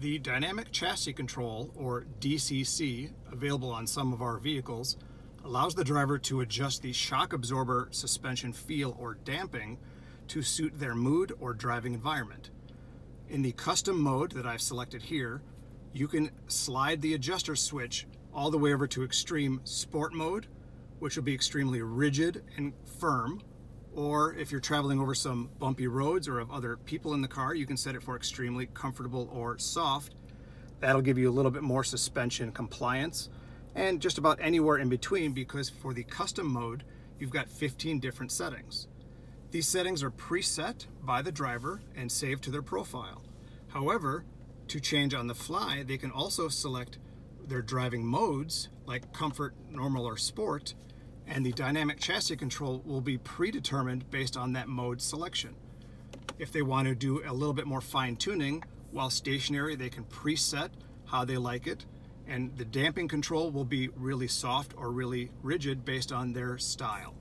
The Dynamic Chassis Control, or DCC, available on some of our vehicles, allows the driver to adjust the shock absorber suspension feel or damping to suit their mood or driving environment. In the custom mode that I've selected here, you can slide the adjuster switch all the way over to extreme sport mode, which will be extremely rigid and firm, or if you're traveling over some bumpy roads or have other people in the car, you can set it for extremely comfortable or soft. That'll give you a little bit more suspension compliance and just about anywhere in between because for the custom mode, you've got 15 different settings. These settings are preset by the driver and saved to their profile. However, to change on the fly, they can also select their driving modes like comfort, normal, or sport, and the dynamic chassis control will be predetermined based on that mode selection. If they want to do a little bit more fine tuning while stationary, they can preset how they like it, and the damping control will be really soft or really rigid based on their style.